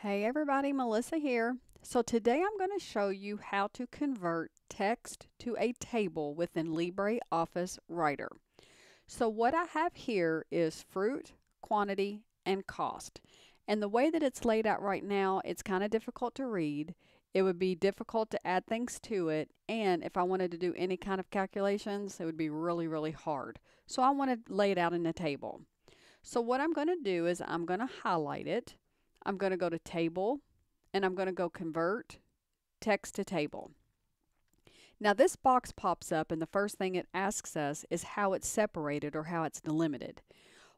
Hey everybody, Melissa here. So today I'm going to show you how to convert text to a table within LibreOffice Writer. So what I have here is fruit, quantity, and cost. And the way that it's laid out right now, it's kind of difficult to read. It would be difficult to add things to it. And if I wanted to do any kind of calculations, it would be really, really hard. So I want to lay it out in a table. So what I'm going to do is I'm going to highlight it I'm going to go to table and I'm going to go convert text to table. Now this box pops up and the first thing it asks us is how it's separated or how it's delimited.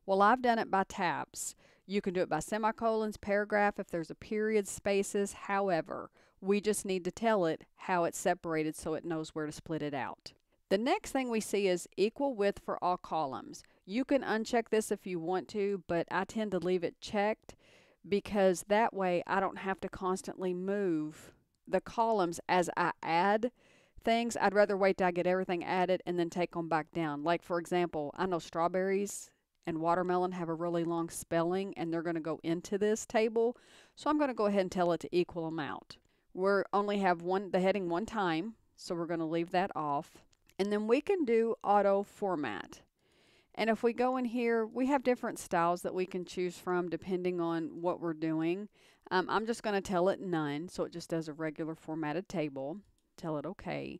Well, I've done it by tabs. You can do it by semicolons, paragraph, if there's a period, spaces. However, we just need to tell it how it's separated so it knows where to split it out. The next thing we see is equal width for all columns. You can uncheck this if you want to, but I tend to leave it checked because that way I don't have to constantly move the columns as I add things. I'd rather wait till I get everything added and then take them back down. Like for example, I know strawberries and watermelon have a really long spelling and they're going to go into this table. So I'm going to go ahead and tell it to equal amount. We only have one the heading one time, so we're going to leave that off. And then we can do auto format. And if we go in here, we have different styles that we can choose from depending on what we're doing. Um, I'm just going to tell it none, so it just does a regular formatted table. Tell it OK,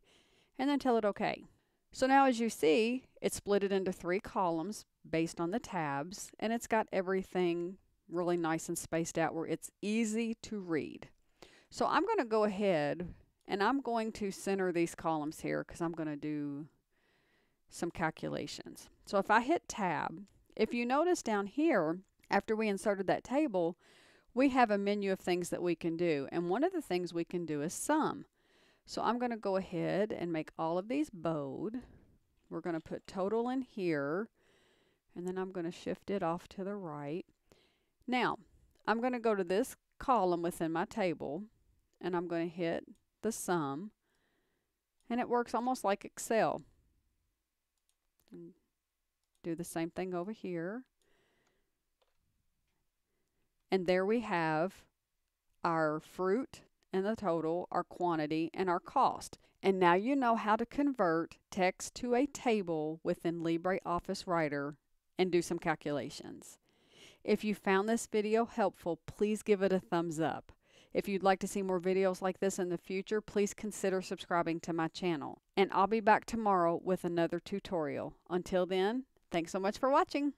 and then tell it OK. So now as you see, it's split it into three columns based on the tabs, and it's got everything really nice and spaced out where it's easy to read. So I'm going to go ahead and I'm going to center these columns here because I'm going to do some calculations. So if I hit tab, if you notice down here, after we inserted that table, we have a menu of things that we can do. And one of the things we can do is sum. So I'm going to go ahead and make all of these bold. We're going to put total in here. And then I'm going to shift it off to the right. Now, I'm going to go to this column within my table. And I'm going to hit the sum. And it works almost like Excel. And do the same thing over here. And there we have our fruit and the total, our quantity, and our cost. And now you know how to convert text to a table within LibreOffice Writer and do some calculations. If you found this video helpful, please give it a thumbs up. If you'd like to see more videos like this in the future, please consider subscribing to my channel. And I'll be back tomorrow with another tutorial. Until then, thanks so much for watching.